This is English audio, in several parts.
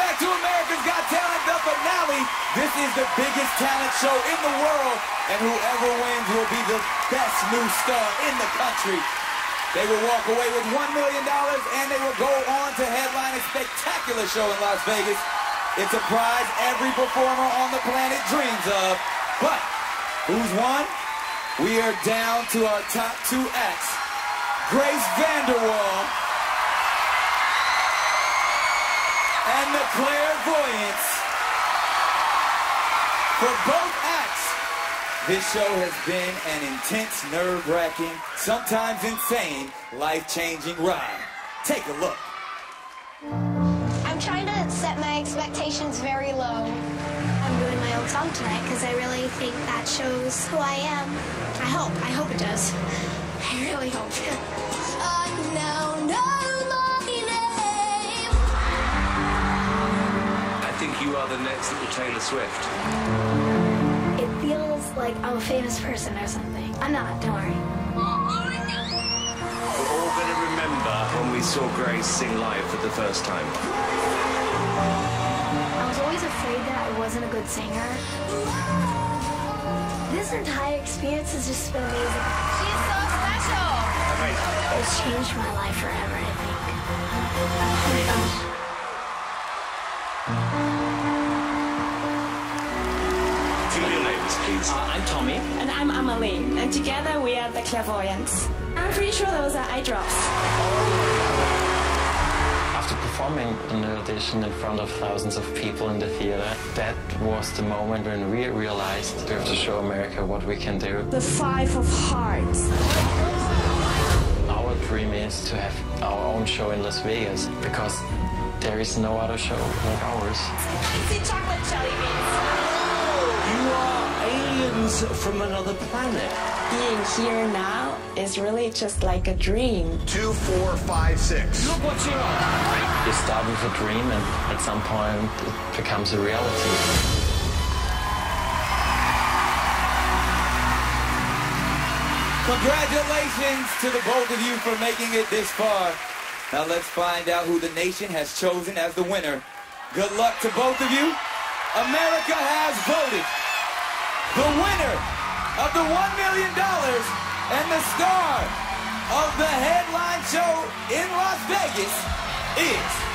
back to America's Got Talent, the finale. This is the biggest talent show in the world, and whoever wins will be the best new star in the country. They will walk away with $1 million, and they will go on to headline a spectacular show in Las Vegas. It's a prize every performer on the planet dreams of. But who's won? We are down to our top two acts. Grace VanderWaal and the Clairvoyants. For both acts, this show has been an intense, nerve-wracking, sometimes insane, life-changing ride. Take a look. I'm trying to set my expectations very low. I'm doing my own song tonight because I really think that shows who I am. I hope. I hope it does. I really hope. I now know you are the next little Taylor Swift. It feels like I'm a famous person or something. I'm not. Don't worry. We're all going to remember when we saw Grace sing live for the first time. I was always afraid that I wasn't a good singer. This entire experience has just been amazing. She's so special. It's changed my life forever, I think. Oh my gosh. Please. Uh, I'm Thommy. And I'm Amélie. And together we are the Clairvoyants. I'm pretty sure those are eye drops. After performing an audition in front of thousands of people in the theater, that was the moment when we realized we have to show America what we can do. The Five of Hearts. Our dream is to have our own show in Las Vegas because there is no other show like ours. See chocolate jelly beans. You are aliens from another planet. Being here now is really just like a dream. Two, four, five, six. Look what you're on. You start with a dream and at some point it becomes a reality. Congratulations to the both of you for making it this far. Now let's find out who the nation has chosen as the winner. Good luck to both of you. America has voted. The winner of the $1 million and the star of the headline show in Las Vegas is...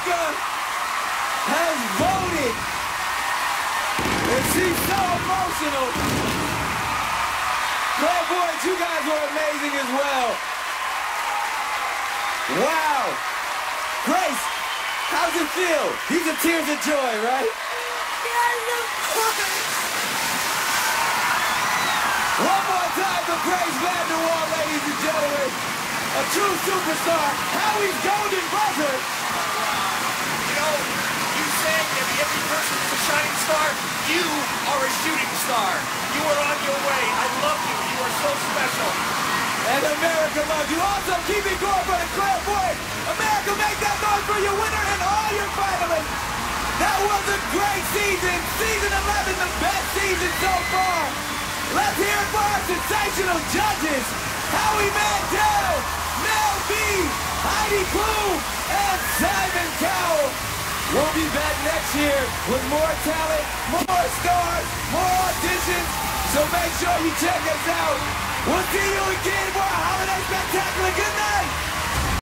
America has voted. And she's so emotional. Clairvoyants, you guys were amazing as well. Wow. Grace, how's it feel? These are tears of joy, right? Yes, of course. One more time for Grace VanderWaal, ladies and gentlemen. A true superstar, Howie's Golden Buzzer. You know, you saying that every person is a shining star, you are a shooting star. You are on your way. I love you. You are so special. And America loves you. Also, keep it going for the clairvoyant. America, make that noise for your winner and all your finalists. That was a great season. Season 11, the best season so far. Let's hear it for our sensational judges. Howie Mandel, We'll be back next year with more talent, more stars, more auditions. So make sure you check us out. We'll see you again for a holiday spectacular. Good night.